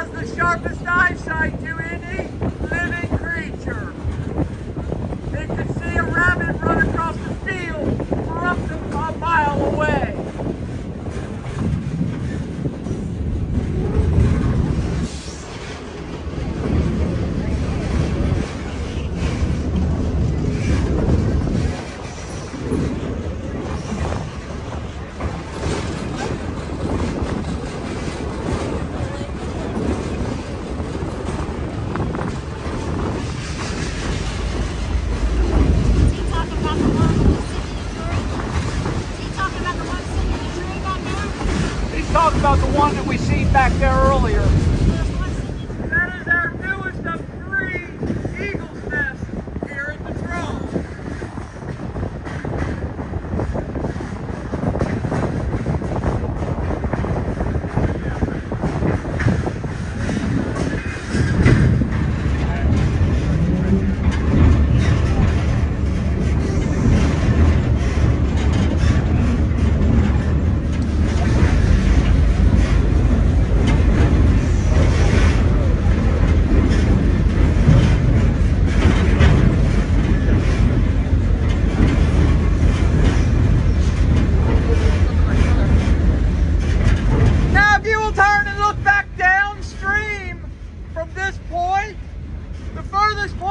has the sharpest eyesight to any living creature. They can see a rabbit run across the field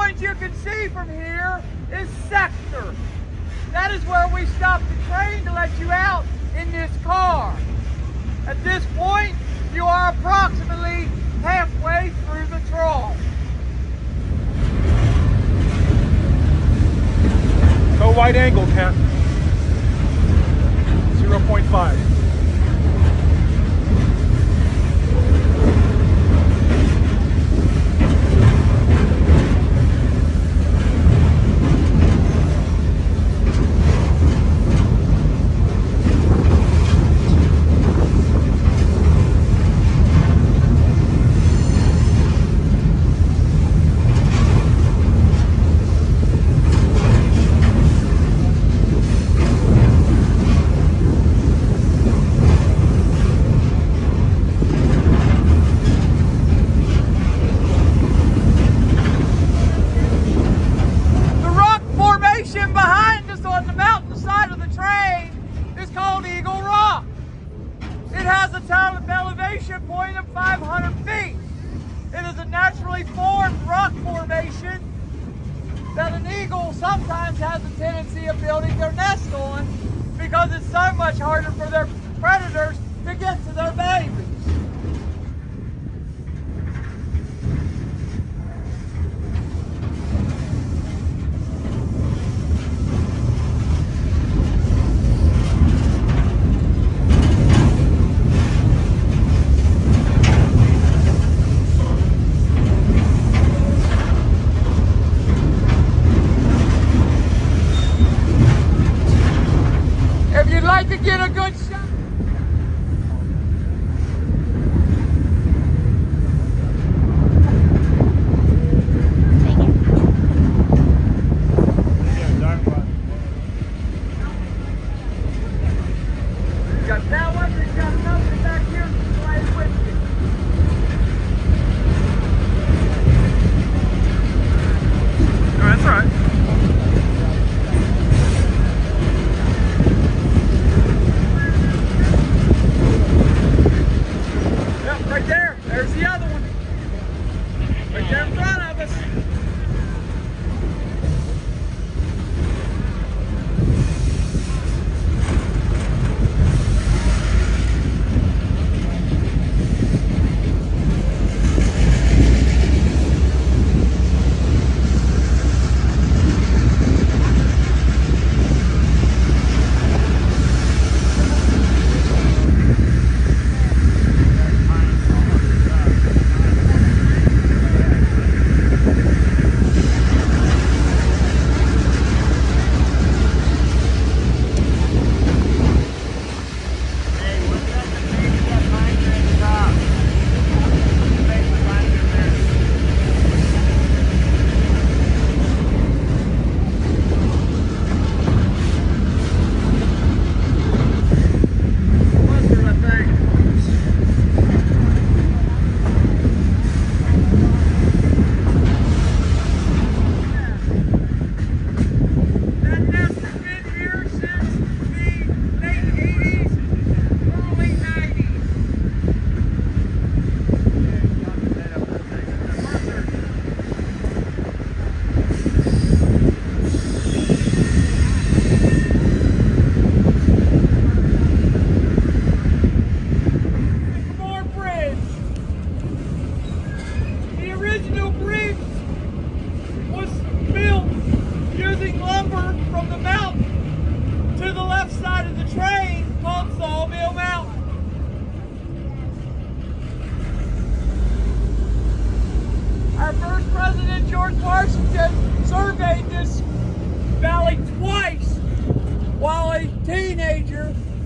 orange you can see from here is sector. That is where we stop the train to let you out in this car. At this point, you are approximately halfway through the trough. No wide angle, Cap. 0.5. naturally formed rock formation that an eagle sometimes has a tendency of building their nest on because it's so much harder for their predators to get to their babies.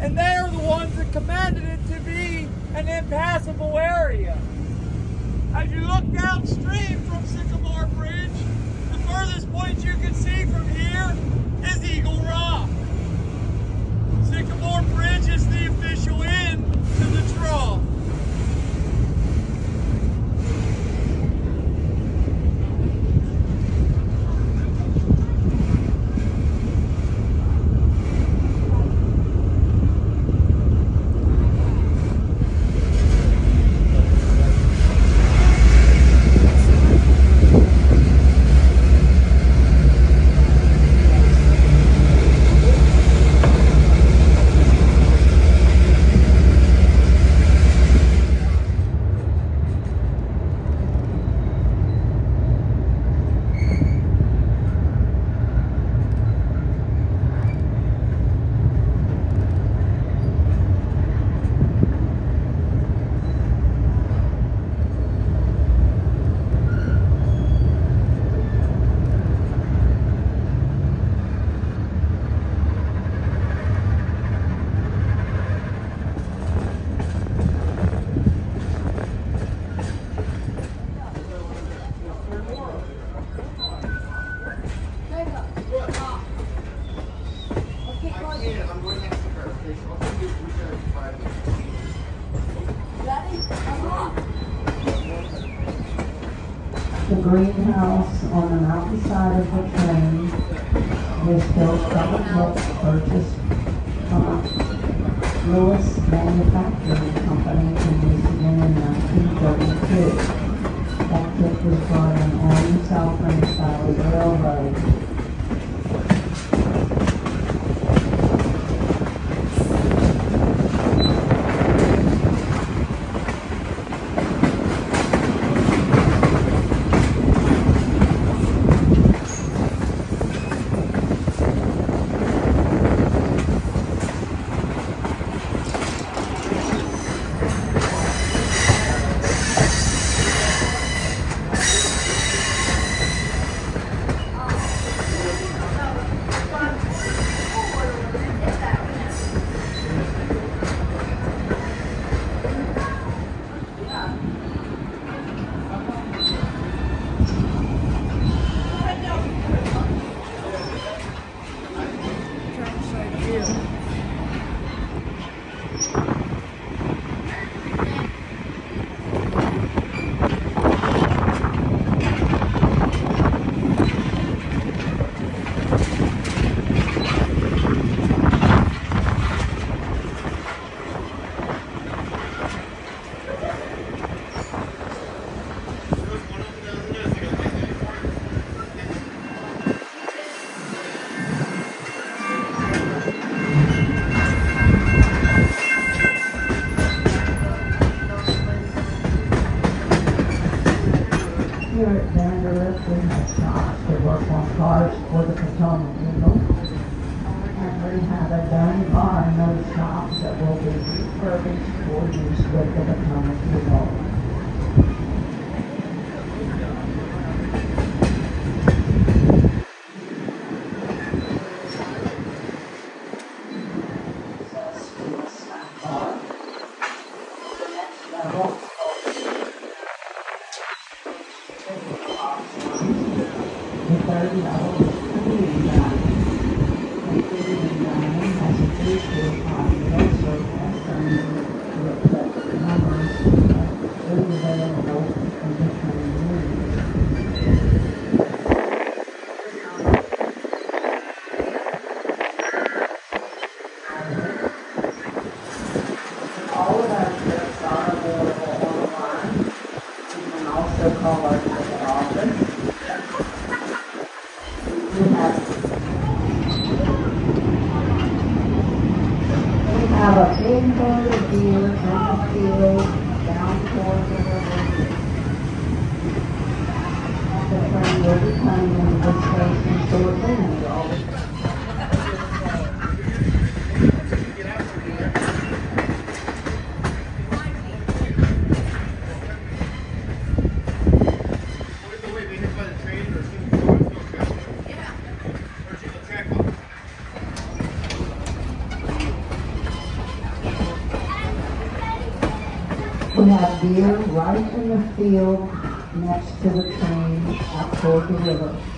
And they're the ones that commanded it to be an impassable area. As you look downstream from Sycamore Bridge, the furthest point you can see from here is Eagle Rock. Sycamore Bridge is the official end to the trough. The greenhouse on the mountainside of the train was built from a book purchased from Lewis Manufacturing Company in Michigan in 1932. That kit was brought in on the South Branch Valley Railroad. Here at Vanderbilt, we have shops that work on cars for the Potomac Eagle. And we have a done car in those shops that will be refurbished for use with the Potomac Eagle. Next level. The third level is cleaning dining. Cleaning dining has a three-tier patio, so as to reflect the numbers of food available in different rooms. All of our trips are available online. You can also call our ticket office. We have, we have a big herd of deer in the field down toward the river. The train will be coming into the station shortly and we're always We have deer right in the field next to the train out toward the river.